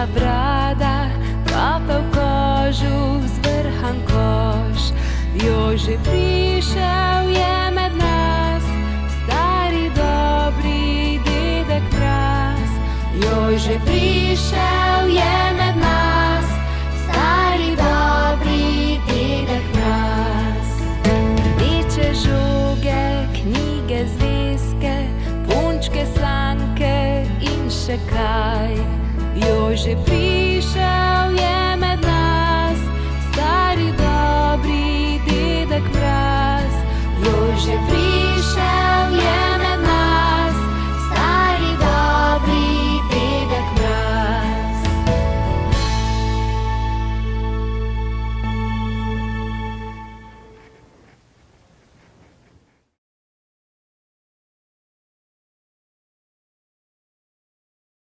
Bela brada, kape v kožu, zvrhan koš. Jože prišel je med nas, stari dobri dedek mraz. Jože prišel je med nas, stari dobri dedek mraz. Rdeče žoge, knjige, zvezke, punčke, slanke in še kaj že prišel je med nas, stari dobri dedek mraz, Jože prišel.